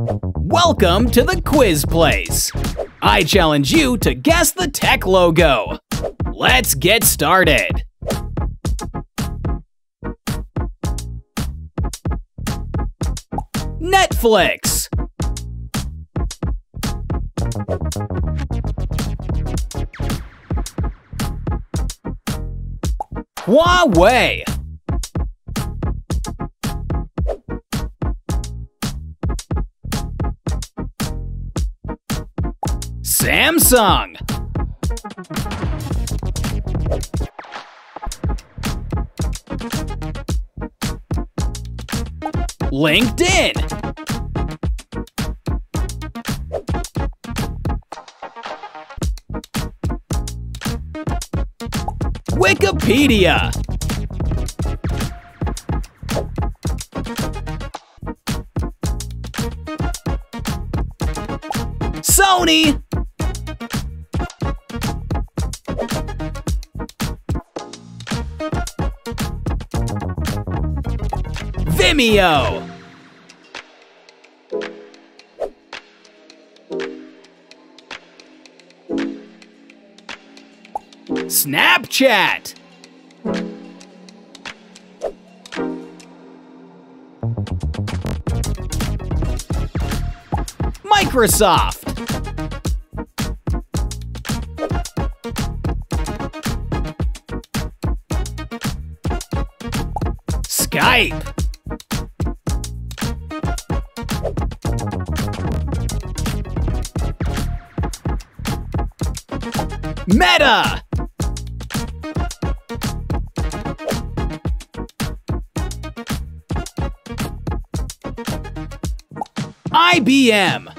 Welcome to the quiz place. I challenge you to guess the tech logo. Let's get started. Netflix. Huawei. Samsung. LinkedIn. Wikipedia. Sony. Vimeo. Snapchat. Microsoft. Skype. Meta. IBM.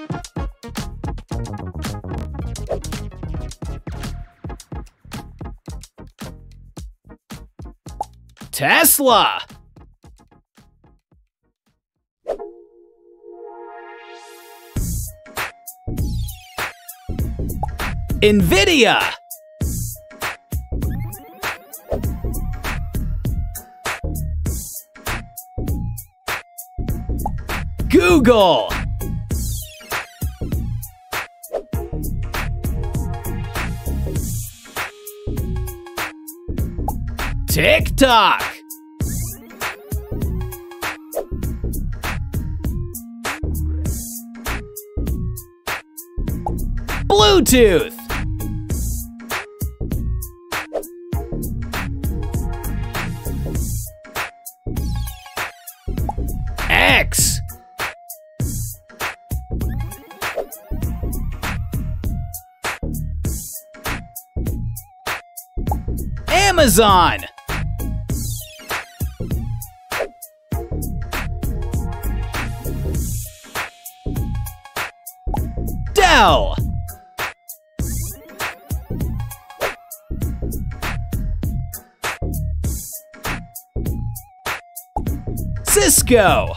Tesla. NVIDIA. Google. TikTok. Bluetooth. X. Amazon. Dell. Cisco.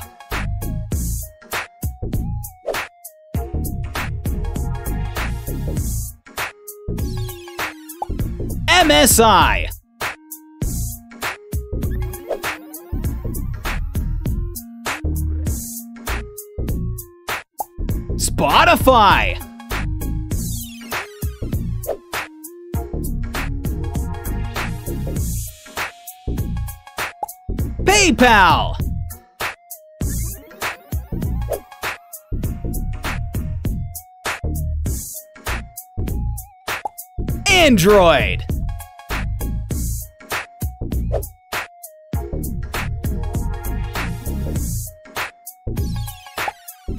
MSI. Spotify. PayPal. Android.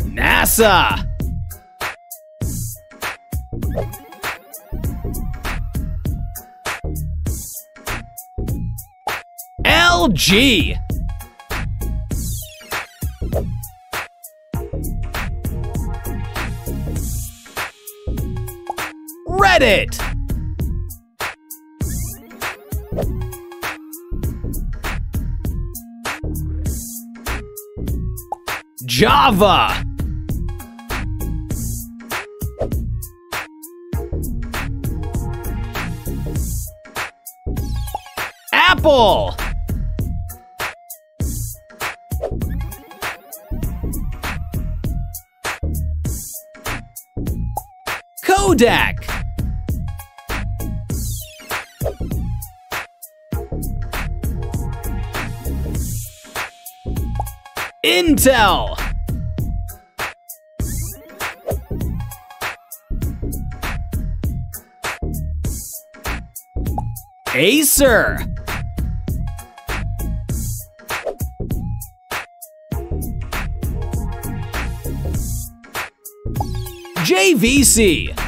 NASA. LG. Reddit. Java. Apple. Kodak. Intel. Acer. JVC.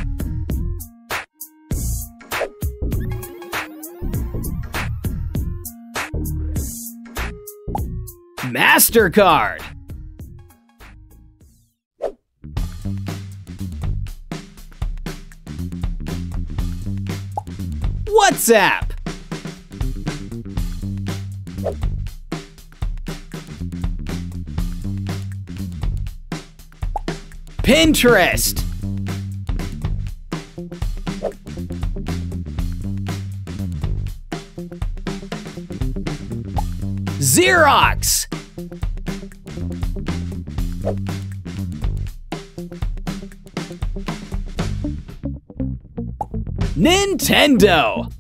MasterCard. WhatsApp. Pinterest. Xerox. Nintendo.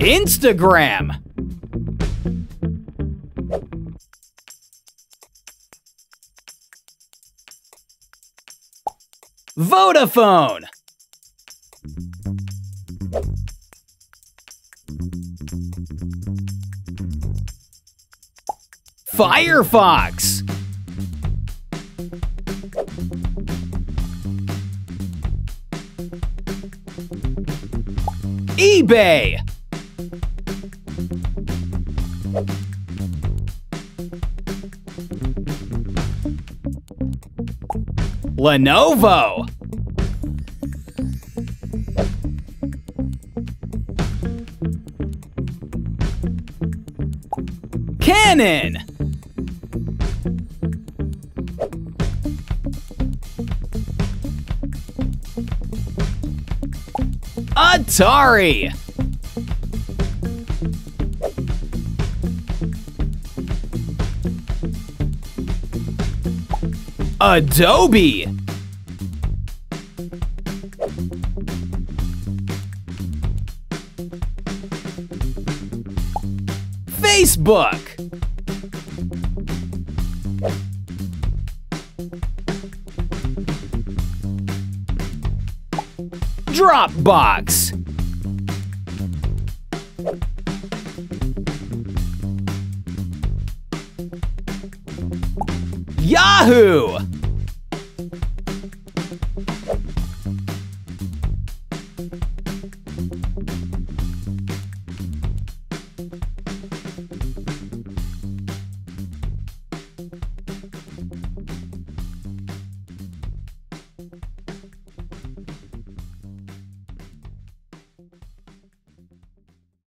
Instagram. Vodafone. Firefox. eBay. Lenovo. Canon. Atari. Adobe. Facebook. Dropbox. Yahoo!